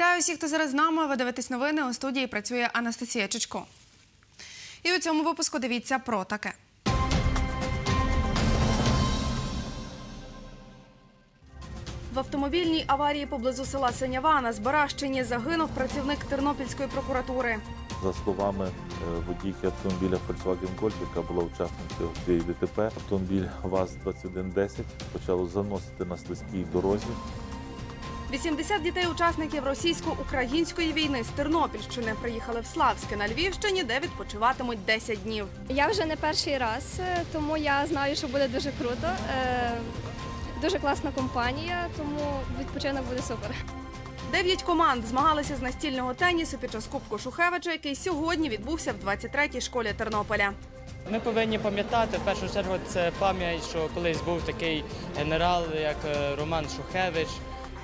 Вітаю всіх, хто зараз з нами. Ви дивитесь новини. У студії працює Анастасія Чичко. І у цьому випуску дивіться про таке. В автомобільній аварії поблизу села Синява на Збаращині загинув працівник Тернопільської прокуратури. За словами е, водійки автомобіля Volkswagen Golf, яка була учасницею цієї ДТП, автомобіль ВАЗ-2110 почало заносити на слизькій дорозі. 80 дітей-учасників російсько-української війни з Тернопільщини приїхали в Славське на Львівщині, де відпочиватимуть 10 днів. Я вже не перший раз, е, тому я знаю, що буде дуже круто. Е, Дуже класна компанія, тому відпочинок буде супер. Дев'ять команд змагалися з настільного тенісу під час Кубку Шухевича, який сьогодні відбувся в 23-й школі Тернополя. Ми повинні пам'ятати в першу чергу це пам'ять, що колись був такий генерал, як е, Роман Шухевич.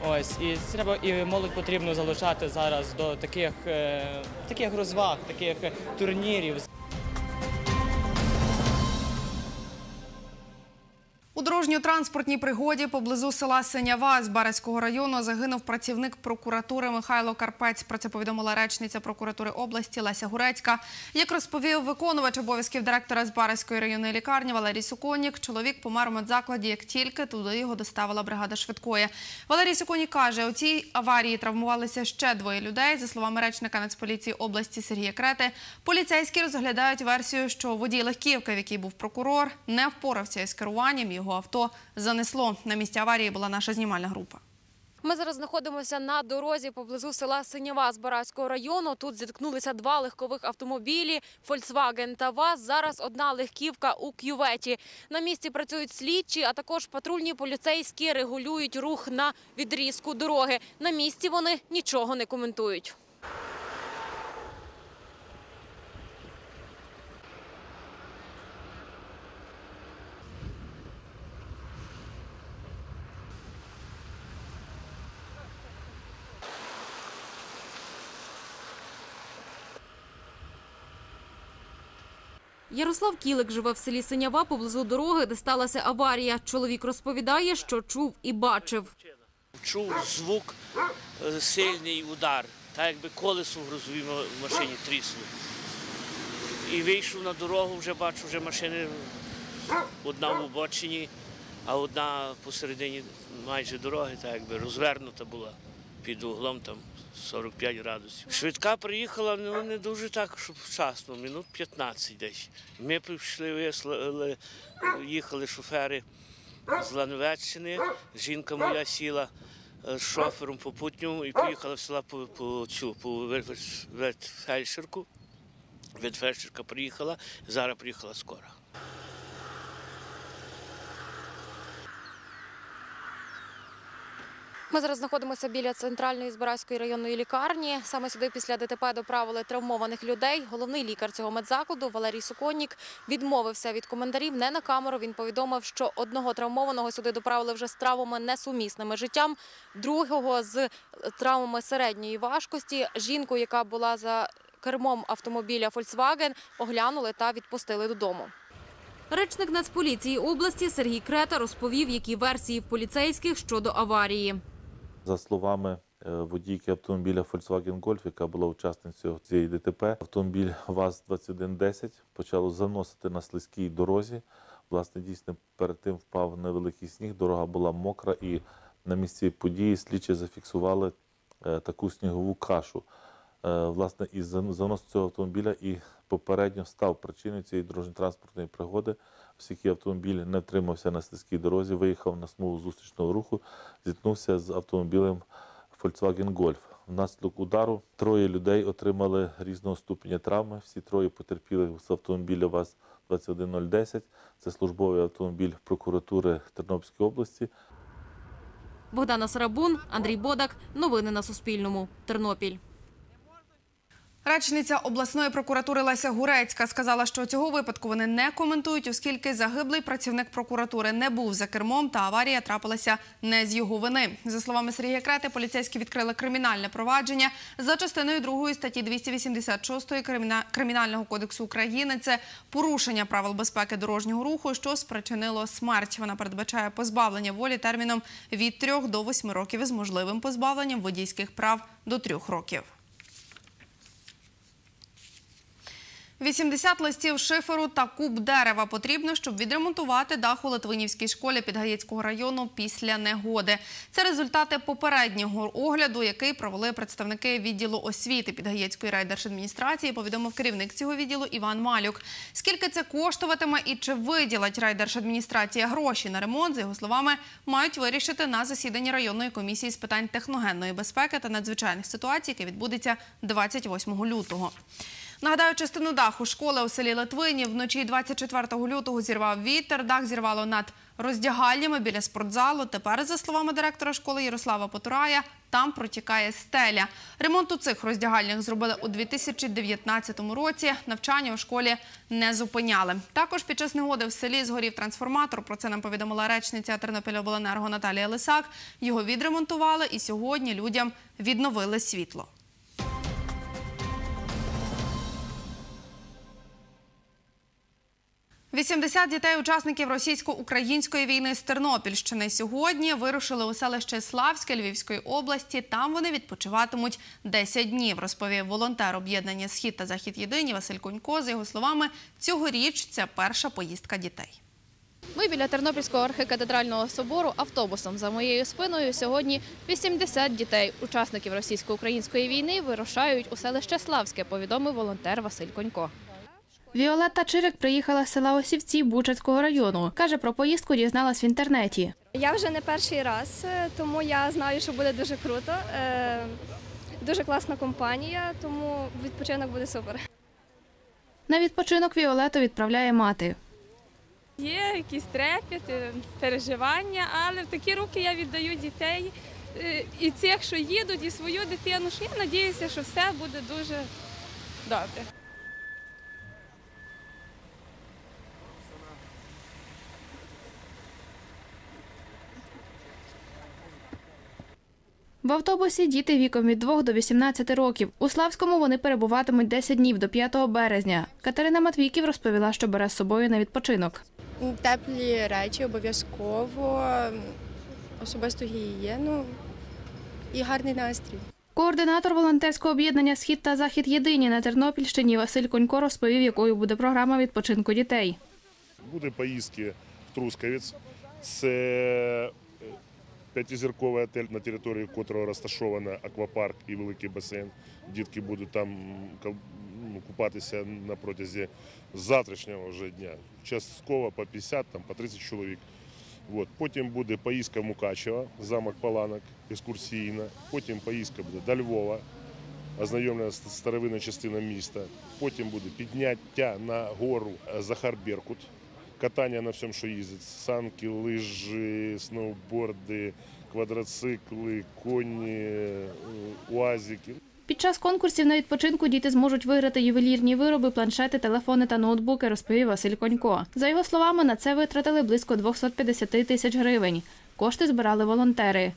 Ось і треба і молодь потрібно залучати зараз до таких, е, таких розваг, таких турнірів. У дорожньо-транспортній пригоді поблизу села Синява з Барацького району загинув працівник прокуратури Михайло Карпець. Про це повідомила речниця прокуратури області Леся Гурецька. Як розповів виконувач обов'язків директора з Барацької районної лікарні Валерій Суконік, чоловік помер у медзакладі, як тільки туди його доставила бригада швидкої. Валерій Суконік каже, у цій аварії травмувалися ще двоє людей. За словами речника Нацполіції області Сергія Крети, поліцейські розглядають версію, що водій легківки, в якій був прокурор, не впорався із керуванням. Його авто занесло. На місці аварії була наша знімальна група. Ми зараз знаходимося на дорозі поблизу села Синява з Барацького району. Тут зіткнулися два легкових автомобілі Volkswagen та ВАЗ. Зараз одна легківка у кюветі. На місці працюють слідчі, а також патрульні поліцейські регулюють рух на відрізку дороги. На місці вони нічого не коментують. Ярослав Кілик живе в селі Синява поблизу дороги, де сталася аварія. Чоловік розповідає, що чув і бачив. чув звук, е, сильний удар, так якби колесо в машині трісло. І вийшов на дорогу, вже бачу, вже машини одна в обочині, а одна посередині майже дороги, так якби розвернута була під углом там 45 градусів. Швидка приїхала ну, не дуже так, щоб вчасно, минут 15 десь. Ми пішли, вияснили, їхали шофери з Лановеччини. Жінка моя сіла е, з шофером попутньому і поїхала в села по, по цю по ветфельдшерку. Ветфельдшерка приїхала, зараз приїхала скоро. Ми зараз знаходимося біля центральної збиральської районної лікарні. Саме сюди після ДТП доправили травмованих людей. Головний лікар цього медзакладу Валерій Суконнік відмовився від коментарів. Не на камеру він повідомив, що одного травмованого сюди доправили вже з травмами несумісними життям, другого з травмами середньої важкості. Жінку, яка була за кермом автомобіля Volkswagen, оглянули та відпустили додому. Речник Нацполіції області Сергій Крета розповів, які версії в поліцейських щодо аварії. За словами е, водійки автомобіля Volkswagen Golf, яка була учасницею цієї ДТП, автомобіль ВАЗ-2110 почало заносити на слизькій дорозі. Власне, дійсно, перед тим впав невеликий сніг, дорога була мокра, і на місці події слідчі зафіксували е, таку снігову кашу. Е, Власне, із зан- заносу цього автомобіля і попередньо став причиною цієї дорожньо-транспортної пригоди, оскільки автомобіль не втримався на слизькій дорозі, виїхав на смугу зустрічного руху, зіткнувся з автомобілем Volkswagen Golf. Внаслідок удару троє людей отримали різного ступеня травми. Всі троє потерпіли з автомобіля ВАЗ-21010. Це службовий автомобіль прокуратури Тернопільської області. Богдана Сарабун, Андрій Бодак. Новини на Суспільному. Тернопіль. Речниця обласної прокуратури Леся Гурецька сказала, що цього випадку вони не коментують, оскільки загиблий працівник прокуратури не був за кермом та аварія трапилася не з його вини. За словами Сергія Крети, поліцейські відкрили кримінальне провадження за частиною 2 статті 286 Криміна- Кримінального кодексу України. Це порушення правил безпеки дорожнього руху, що спричинило смерть. Вона передбачає позбавлення волі терміном від 3 до 8 років із можливим позбавленням водійських прав до 3 років. 80 листів шиферу та куб дерева потрібно, щоб відремонтувати дах у Литвинівській школі Підгаєцького району після негоди. Це результати попереднього огляду, який провели представники відділу освіти Підгаєцької райдержадміністрації, повідомив керівник цього відділу Іван Малюк. Скільки це коштуватиме і чи виділить райдержадміністрація гроші на ремонт, за його словами, мають вирішити на засіданні районної комісії з питань техногенної безпеки та надзвичайних ситуацій, яке відбудеться 28 лютого. Нагадаю, частину даху школи у селі Литвинів вночі 24 лютого зірвав вітер. Дах зірвало над роздягальнями біля спортзалу. Тепер, за словами директора школи Ярослава Потурая, там протікає стеля. Ремонт у цих роздягальнях зробили у 2019 році. Навчання у школі не зупиняли. Також під час негоди в селі згорів трансформатор. Про це нам повідомила речниця Тернопільобленерго Наталія Лисак. Його відремонтували і сьогодні людям відновили світло. 80 дітей-учасників російсько-української війни з Тернопільщини сьогодні вирушили у селище Славське Львівської області. Там вони відпочиватимуть 10 днів, розповів волонтер об'єднання Схід та Захід Єдині Василь Конько. За його словами, цьогоріч це перша поїздка дітей. Ми біля Тернопільського архикатедрального собору автобусом за моєю спиною сьогодні 80 дітей, учасників російсько-української війни, вирушають у селище Славське, повідомив волонтер Василь Конько. Віолетта Чирик приїхала з села Осівці Бучацького району. Каже, про поїздку дізналась в інтернеті. Я вже не перший раз, е, тому я знаю, що буде дуже круто. Е, Дуже класна компанія, тому відпочинок буде супер. На відпочинок Віолету відправляє мати. Є якісь трепети, переживання, але в такі руки я віддаю дітей е, і цих, що їдуть, і свою дитину. Що я сподіваюся, що все буде дуже добре. В автобусі діти віком від 2 до 18 років. У Славському вони перебуватимуть 10 днів до 5 березня. Катерина Матвійків розповіла, що бере з собою на відпочинок. Теплі речі обов'язково, особисту гігієну і гарний настрій. Координатор волонтерського об'єднання Схід та Захід Єдині на Тернопільщині Василь Конько розповів, якою буде програма відпочинку дітей. Буде поїздки в Трускавець. Це п'ятизірковий отель, на території котрого розташовано аквапарк і великий басейн. Дітки будуть там ну, купатися на протязі завтрашнього вже дня. Частково по 50, там, по 30 чоловік. От. Потім буде поїздка в Мукачево, замок Паланок, екскурсійна. Потім поїздка буде до Львова, ознайомлення з старовинною частиною міста. Потім буде підняття на гору Захар Беркут, катання на всьому, що їздить. Санки, лижі, сноуборди, квадроцикли, коні, е, уазики. Під час конкурсів на відпочинку діти зможуть виграти ювелірні вироби, планшети, телефони та ноутбуки, розповів Василь Конько. За його словами, на це витратили близько 250 тисяч гривень. Кошти збирали волонтери.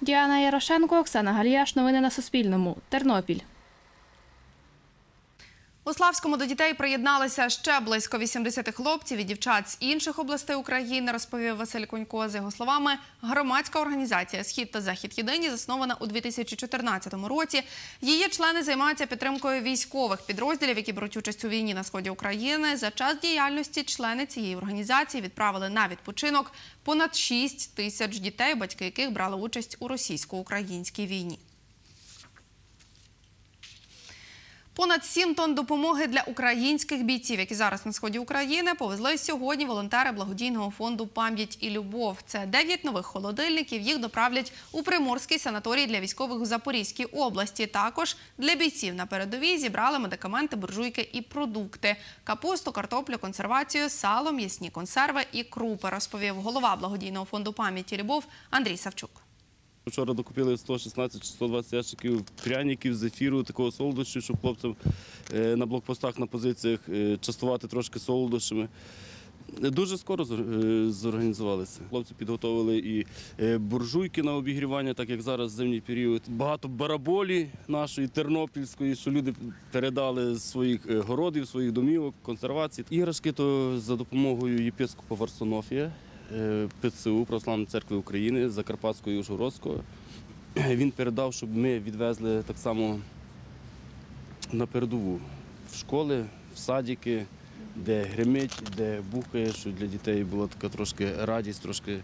Діана Ярошенко, Оксана Галіяш. Новини на Суспільному. Тернопіль. У Славському до дітей приєдналися ще близько 80 хлопців і дівчат з інших областей України, розповів Василь Конько. За його словами, громадська організація Схід та Захід Єдині заснована у 2014 році. Її члени займаються підтримкою військових підрозділів, які беруть участь у війні на сході України. За час діяльності члени цієї організації відправили на відпочинок понад 6 тисяч дітей, батьки яких брали участь у російсько-українській війні. Понад 7 тонн допомоги для українських бійців, які зараз на сході України, повезли сьогодні волонтери благодійного фонду Пам'ять і любов. Це 9 нових холодильників. Їх доправлять у приморський санаторій для військових у Запорізькій області. Також для бійців на передовій зібрали медикаменти, буржуйки і продукти: капусту, картоплю, консервацію, сало, м'ясні консерви і крупи. Розповів голова благодійного фонду Пам'ять і любов Андрій Савчук. Вчора докупили 116 чи 120 ящиків пряників, зефіру, такого солодощу, щоб хлопцям е, на блокпостах на позиціях е, частувати трошки солодощами. Дуже скоро е, зорганізувалися. Хлопці підготовили і буржуйки на обігрівання, так як зараз зимній період. Багато бараболі нашої тернопільської, що люди передали з своїх городів, своїх домівок, консервації. Іграшки то за допомогою єпископа Варсонофія, ПЦУ Православної церкви України, Закарпатського і Ужгородського. Він передав, щоб ми відвезли так само на передову в школи, в садики, де гримить, де бухає, що для дітей була така трошки радість, трошки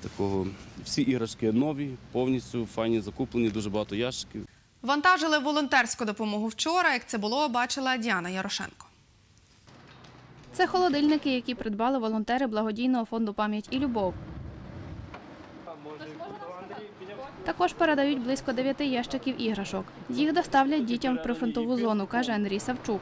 такого. Всі іграшки нові, повністю файні закуплені, дуже багато ящиків. Вантажили волонтерську допомогу вчора. Як це було, бачила Діана Ярошенко. Це холодильники, які придбали волонтери благодійного фонду Пам'ять і любов. Також передають близько дев'яти ящиків іграшок. Їх доставлять дітям в прифронтову зону, каже Андрій Савчук.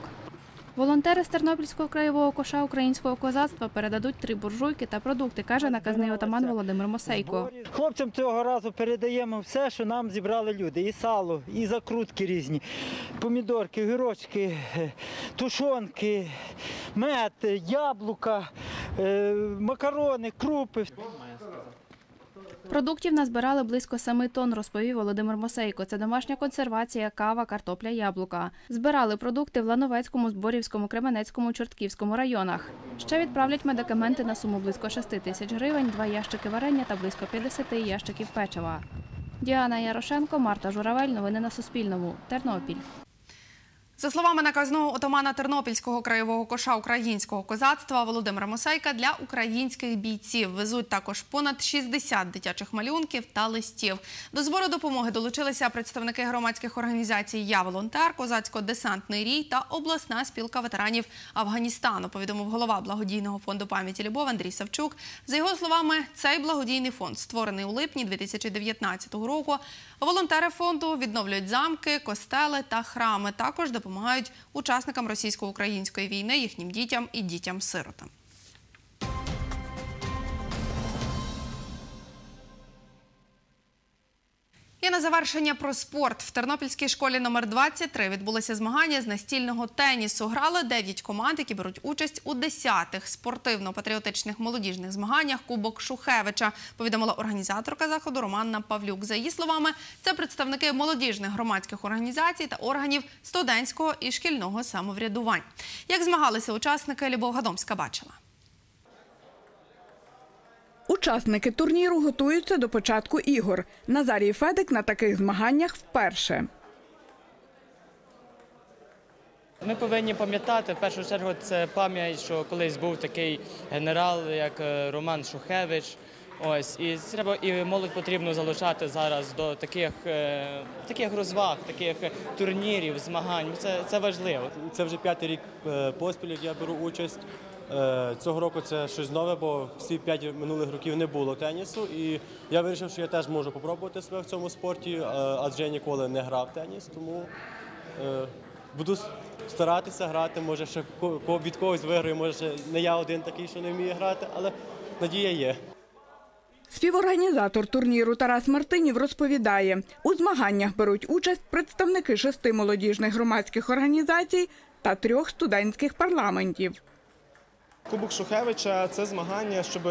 Волонтери з Тернопільського краєвого коша українського козацтва передадуть три буржуйки та продукти, каже наказний отаман Володимир Мосейко. Хлопцям цього разу передаємо все, що нам зібрали люди. І сало, і закрутки різні, помідорки, гірочки, тушонки, мед, яблука, е, макарони, крупи. Продуктів назбирали близько семи тонн, розповів Володимир Мосейко. Це домашня консервація, кава, картопля, яблука. Збирали продукти в Лановецькому, Зборівському, Кременецькому, Чортківському районах. Ще відправлять медикаменти на суму близько 6 тисяч гривень, два ящики варення та близько 50 ящиків печива. Діана Ярошенко, Марта Журавель. Новини на Суспільному. Тернопіль. За словами наказного отамана Тернопільського краєвого коша українського козацтва Володимира Мосейка, для українських бійців везуть також понад 60 дитячих малюнків та листів. До збору допомоги долучилися представники громадських організацій Я волонтер, козацько-десантний рій та обласна спілка ветеранів Афганістану. Повідомив голова благодійного фонду пам'яті Любов Андрій Савчук. За його словами, цей благодійний фонд створений у липні 2019 року. Волонтери фонду відновлюють замки, костели та храми. Також допомагають учасникам російсько-української війни, їхнім дітям і дітям-сиротам. І на завершення про спорт. В Тернопільській школі номер 23 відбулися змагання з настільного тенісу. Грали 9 команд, які беруть участь у 10-х спортивно-патріотичних молодіжних змаганнях Кубок Шухевича, повідомила організаторка заходу Романна Павлюк. За її словами, це представники молодіжних громадських організацій та органів студентського і шкільного самоврядування. Як змагалися учасники, Любов Гадомська бачила. Учасники турніру готуються до початку ігор. Назарій Федик на таких змаганнях вперше. Ми повинні пам'ятати, в першу чергу, це пам'ять, що колись був такий генерал, як е, Роман Шухевич. Ось і треба і молодь потрібно залучати зараз до таких, е, таких розваг, таких турнірів, змагань. Це, це важливо. Це вже п'ятий рік е, поспіль, я беру участь. Е, Цього року це щось нове, бо всі п'ять минулих років не було тенісу. І я вирішив, що я теж можу спробувати себе в цьому спорті, е, адже я ніколи не грав теніс, тому е, буду старатися грати. Може, ще від когось виграю, може не я один такий, що не вміє грати, але надія є. Співорганізатор турніру Тарас Мартинів розповідає, у змаганнях беруть участь представники шести молодіжних громадських організацій та трьох студентських парламентів. Кубок Шухевича це змагання, щоб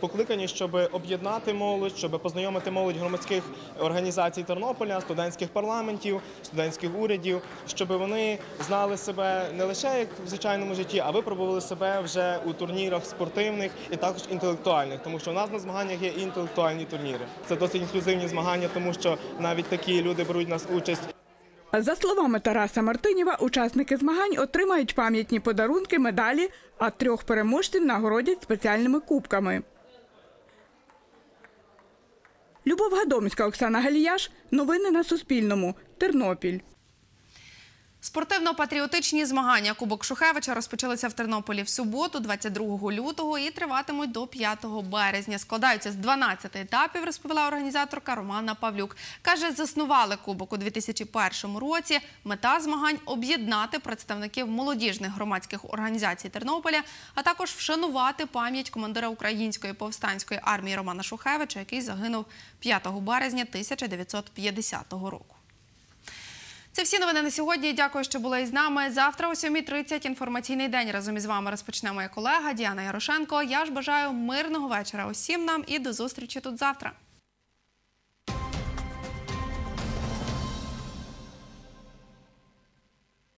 покликані, щоб об'єднати молодь, щоб познайомити молодь громадських організацій Тернополя, студентських парламентів, студентських урядів, щоб вони знали себе не лише як в звичайному житті, а випробували себе вже у турнірах спортивних і також інтелектуальних, тому що у нас на змаганнях є і інтелектуальні турніри. Це досить інклюзивні змагання, тому що навіть такі люди беруть нас участь. За словами Тараса Мартинєва, учасники змагань отримають пам'ятні подарунки, медалі, а трьох переможців нагородять спеціальними кубками. Любов Гадомська, Оксана Галіяш. Новини на Суспільному. Тернопіль. Спортивно-патріотичні змагання Кубок Шухевича розпочалися в Тернополі в суботу, 22 лютого, і триватимуть до 5 березня. Складаються з 12 етапів, розповіла організаторка Романа Павлюк. Каже, заснували кубок у 2001 році. Мета змагань об'єднати представників молодіжних громадських організацій Тернополя, а також вшанувати пам'ять командира української повстанської армії Романа Шухевича, який загинув 5 березня 1950 року. Це всі новини на сьогодні. Дякую, що були із нами. Завтра о 7.30 інформаційний день разом із вами розпочне моя колега Діана Ярошенко. Я ж бажаю мирного вечора усім нам і до зустрічі тут завтра.